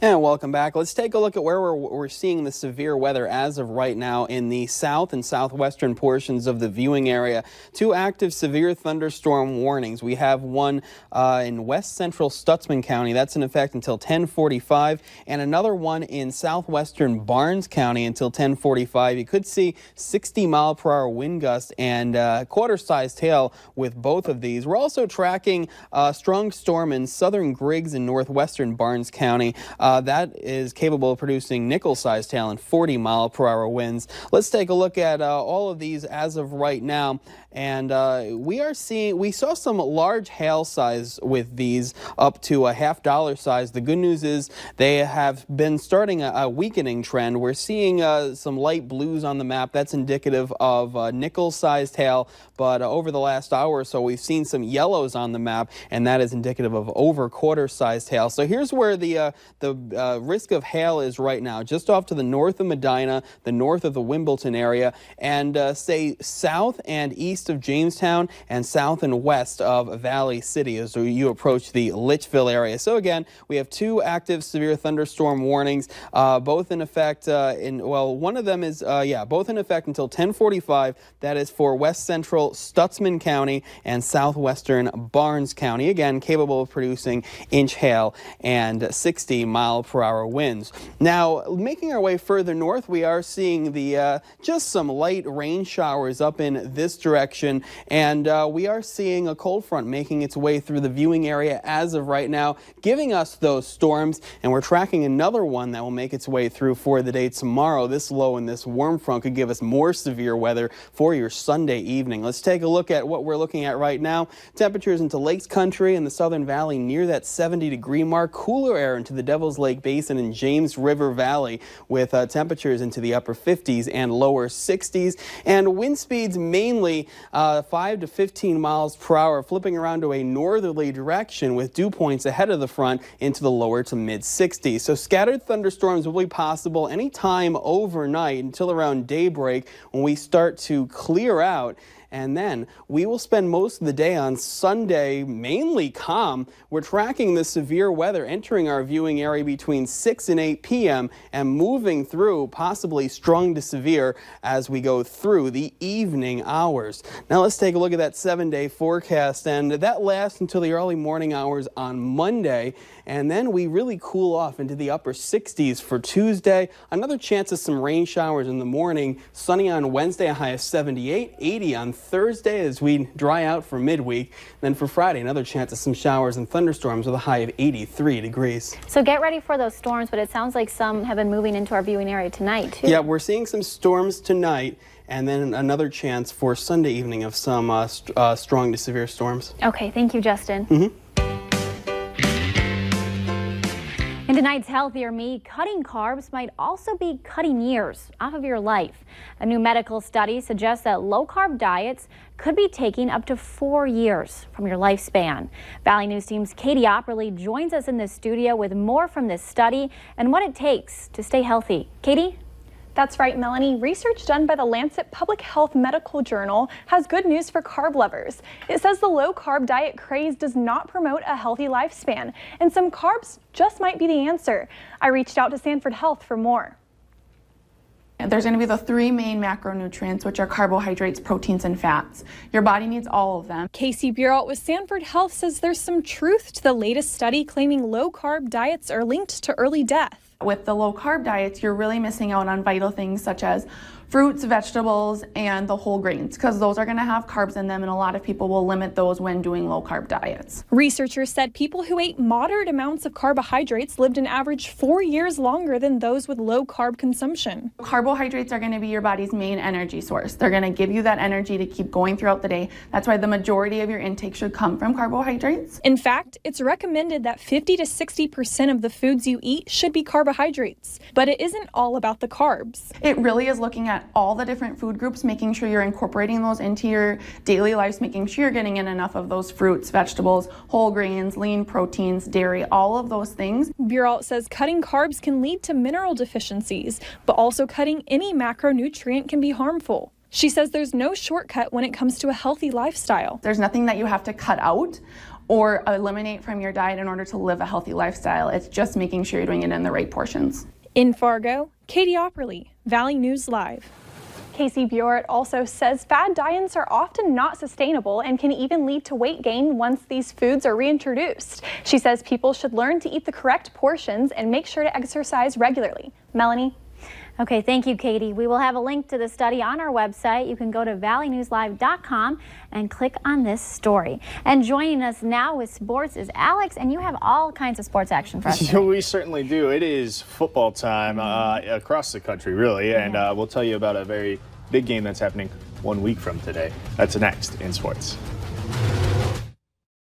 And welcome back. Let's take a look at where we're, we're, seeing the severe weather as of right now in the south and southwestern portions of the viewing area. Two active severe thunderstorm warnings. We have one uh, in west central Stutsman County. That's in effect until 1045 and another one in southwestern Barnes County until 1045. You could see 60 mile per hour wind gust and uh, quarter sized hail with both of these. We're also tracking a strong storm in southern Griggs and northwestern Barnes County. Uh, uh, that is capable of producing nickel-sized hail and 40 mile per hour winds. Let's take a look at uh, all of these as of right now. And uh, we are seeing, we saw some large hail size with these up to a half dollar size. The good news is they have been starting a, a weakening trend. We're seeing uh, some light blues on the map. That's indicative of uh, nickel sized hail. But uh, over the last hour or so, we've seen some yellows on the map, and that is indicative of over quarter sized hail. So here's where the, uh, uh, risk of hail is right now, just off to the north of Medina, the north of the Wimbledon area, and say south and east of Jamestown and south and west of Valley City as you approach the Litchfield area. So again, we have two active severe thunderstorm warnings, uh, both in effect uh, in, well, one of them is, uh, yeah, both in effect until 1045. That is for west central Stutsman County and southwestern Barnes County. Again, capable of producing inch hail and 60 mile per hour winds. Now, making our way further north, we are seeing the uh, just some light rain showers up in this direction. And uh, we are seeing a cold front making its way through the viewing area as of right now, giving us those storms. And we're tracking another one that will make its way through for the day tomorrow. This low and this warm front could give us more severe weather for your Sunday evening. Let's take a look at what we're looking at right now. Temperatures into Lakes Country and the Southern Valley near that 70 degree mark. Cooler air into the Devil's Lake Basin and James River Valley with uh, temperatures into the upper 50s and lower 60s. And wind speeds mainly uh, 5 to 15 miles per hour, flipping around to a northerly direction with dew points ahead of the front into the lower to mid 60s. So scattered thunderstorms will be possible anytime overnight until around daybreak when we start to clear out. And then we will spend most of the day on Sunday mainly calm. We're tracking the severe weather entering our viewing area between 6 and 8 p.m. and moving through possibly strong to severe as we go through the evening hours. Now let's take a look at that seven day forecast and that lasts until the early morning hours on Monday. And then we really cool off into the upper 60s for Tuesday. Another chance of some rain showers in the morning. Sunny on Wednesday, a high of 78, 80 on Thursday as we dry out for midweek. Then for Friday, another chance of some showers and thunderstorms with a high of 83 degrees. So get ready for those storms, but it sounds like some have been moving into our viewing area tonight, too. Yeah, we're seeing some storms tonight and then another chance for Sunday evening of some uh, st uh, strong to severe storms. Okay, thank you, Justin. Mm -hmm. Tonight's Healthier Me, cutting carbs might also be cutting years off of your life. A new medical study suggests that low-carb diets could be taking up to four years from your lifespan. Valley News Team's Katie Opperly joins us in the studio with more from this study and what it takes to stay healthy. Katie? That's right, Melanie. Research done by the Lancet Public Health Medical Journal has good news for carb lovers. It says the low carb diet craze does not promote a healthy lifespan, and some carbs just might be the answer. I reached out to Sanford Health for more. There's going to be the three main macronutrients, which are carbohydrates, proteins, and fats. Your body needs all of them. Casey Burault with Sanford Health says there's some truth to the latest study claiming low carb diets are linked to early death. With the low carb diets, you're really missing out on vital things such as fruits, vegetables, and the whole grains because those are going to have carbs in them, and a lot of people will limit those when doing low carb diets. Researchers said people who ate moderate amounts of carbohydrates lived an average four years longer than those with low carb consumption. Carbohydrates are going to be your body's main energy source. They're going to give you that energy to keep going throughout the day. That's why the majority of your intake should come from carbohydrates. In fact, it's recommended that 50 to 60% of the foods you eat should be carbohydrates. But it isn't all about the carbs. It really is looking at at all the different food groups, making sure you're incorporating those into your daily lives, making sure you're getting in enough of those fruits, vegetables, whole grains, lean proteins, dairy, all of those things. Burault says cutting carbs can lead to mineral deficiencies, but also cutting any macronutrient can be harmful. She says there's no shortcut when it comes to a healthy lifestyle. There's nothing that you have to cut out or eliminate from your diet in order to live a healthy lifestyle. It's just making sure you're doing it in the right portions. In Fargo, Katie Opperly, Valley News Live. Casey Buret also says fad diets are often not sustainable and can even lead to weight gain once these foods are reintroduced. She says people should learn to eat the correct portions and make sure to exercise regularly. Melanie? Okay, thank you, Katie. We will have a link to the study on our website. You can go to valleynewslive.com and click on this story. And joining us now with sports is Alex, and you have all kinds of sports action for us. we certainly do. It is football time uh, across the country, really, and uh, we'll tell you about a very big game that's happening one week from today. That's next in sports.